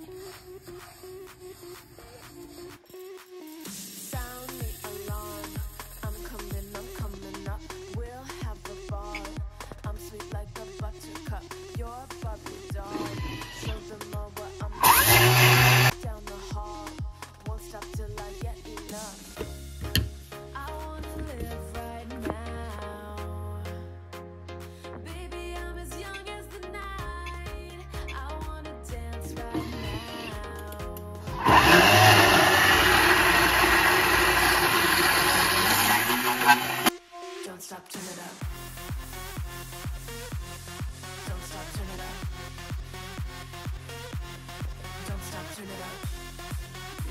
うん。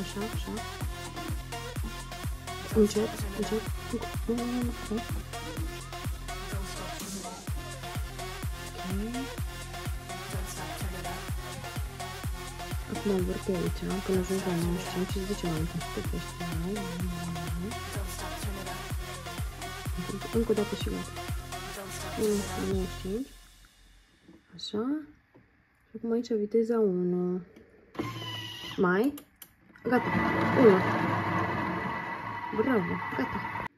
Așa, așa. Încet, încet. Ok. nu. Acum vor pe aici, până ajung la 95 și zice mai încât pe ăștia. Da, da, da. Încă o dată și gata. 95. Așa. Și acum aici viteza 1. Mai. Gata. Una. Bravo. Gata.